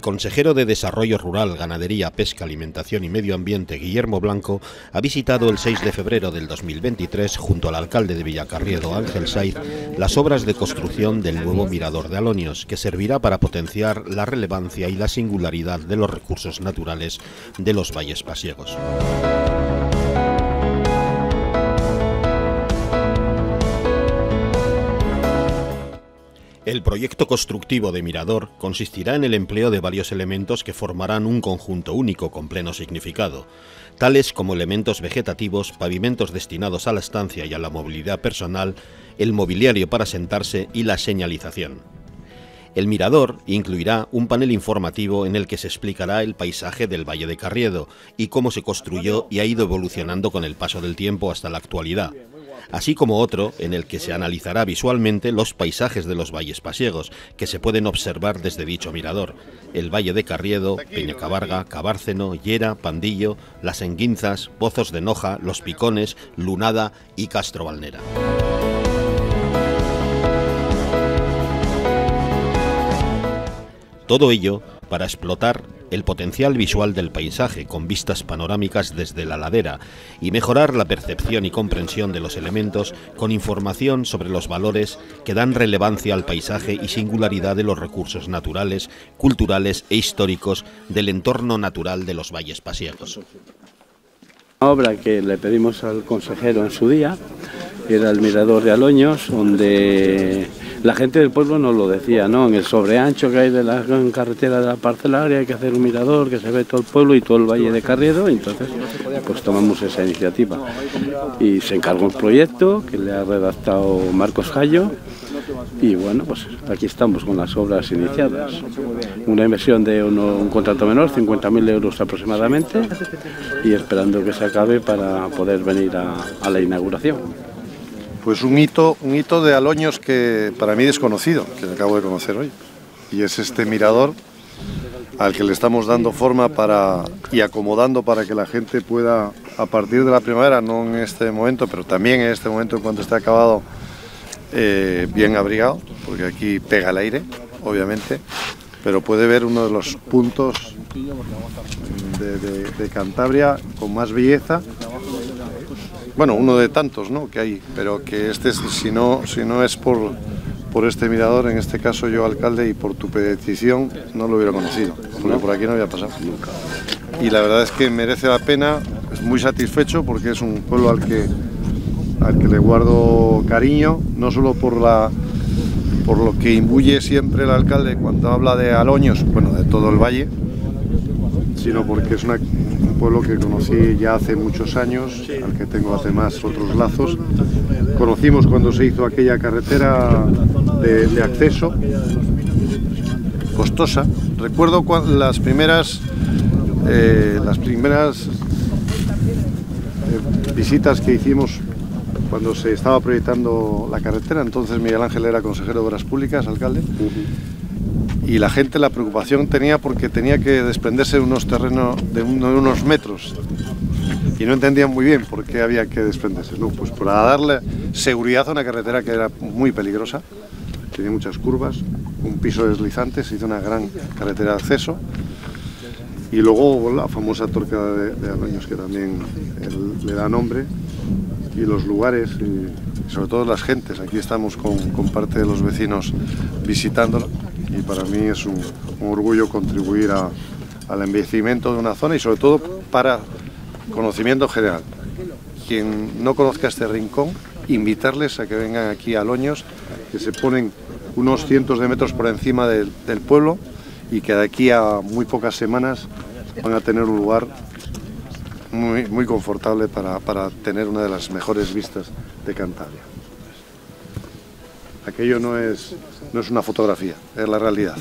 consejero de Desarrollo Rural, Ganadería, Pesca, Alimentación y Medio Ambiente, Guillermo Blanco, ha visitado el 6 de febrero del 2023, junto al alcalde de Villacarriedo, Ángel Saiz, las obras de construcción del nuevo mirador de Alonios, que servirá para potenciar la relevancia y la singularidad de los recursos naturales de los valles pasiegos. El proyecto constructivo de Mirador consistirá en el empleo de varios elementos que formarán un conjunto único con pleno significado, tales como elementos vegetativos, pavimentos destinados a la estancia y a la movilidad personal, el mobiliario para sentarse y la señalización. El mirador incluirá un panel informativo en el que se explicará el paisaje del Valle de Carriedo y cómo se construyó y ha ido evolucionando con el paso del tiempo hasta la actualidad así como otro en el que se analizará visualmente los paisajes de los valles pasiegos, que se pueden observar desde dicho mirador, el Valle de Carriedo, Peñacabarga, Cabárceno, Llera, Pandillo, Las Enguinzas, Pozos de Noja, Los Picones, Lunada y Castro Valnera. Todo ello para explotar el potencial visual del paisaje con vistas panorámicas desde la ladera y mejorar la percepción y comprensión de los elementos con información sobre los valores que dan relevancia al paisaje y singularidad de los recursos naturales, culturales e históricos del entorno natural de los valles pasiegos. Una obra que le pedimos al consejero en su día era el Mirador de Aloños, donde la gente del pueblo nos lo decía, ¿no? En el sobreancho que hay de la carretera de la parcelaria hay que hacer un mirador que se ve todo el pueblo y todo el valle de Carriedo, entonces pues tomamos esa iniciativa. Y se encargó un proyecto que le ha redactado Marcos Jallo, y bueno, pues aquí estamos con las obras iniciadas. Una inversión de un contrato menor, 50.000 euros aproximadamente, y esperando que se acabe para poder venir a la inauguración. Pues un hito, un hito de Aloños que para mí desconocido, que acabo de conocer hoy. Y es este mirador al que le estamos dando forma para, y acomodando para que la gente pueda, a partir de la primavera, no en este momento, pero también en este momento cuando esté acabado, eh, bien abrigado, porque aquí pega el aire, obviamente, pero puede ver uno de los puntos de Cantabria con más belleza bueno, uno de tantos ¿no? que hay, pero que este, si no, si no es por, por este mirador, en este caso yo alcalde, y por tu petición, no lo hubiera conocido, porque por aquí no había pasado nunca. Y la verdad es que merece la pena, es muy satisfecho porque es un pueblo al que, al que le guardo cariño, no solo por la por lo que imbuye siempre el alcalde cuando habla de Aloños, bueno, de todo el valle, sino porque es una, pueblo que conocí ya hace muchos años, al que tengo además otros lazos. Conocimos cuando se hizo aquella carretera de, acceso, costosa. Recuerdo las primeras, eh, las primeras eh, visitas que hicimos cuando se estaba proyectando la carretera, entonces Miguel Ángel era consejero de Obras Públicas, alcalde, y la gente la preocupación tenía porque tenía que desprenderse de unos terrenos de, unos metros y no entendían muy bien por qué había que desprenderse. No, pues para darle seguridad a una carretera que era muy peligrosa, tenía muchas curvas, un piso deslizante, se hizo una gran carretera de acceso y luego la famosa torca de, de que también le da nombre y los lugares y, sobre todo las gentes. Aquí estamos con parte de los vecinos visitándola y para mí es un, orgullo contribuir al embellecimiento de una zona y sobre todo para conocimiento general. Quien no conozca este rincón, invitarles a que vengan aquí a Loños, que se ponen unos cientos de metros por encima del, pueblo y que de aquí a muy pocas semanas van a tener un lugar muy, muy confortable para, para tener una de las mejores vistas de Cantabria. Aquello no es, no es una fotografía, es la realidad.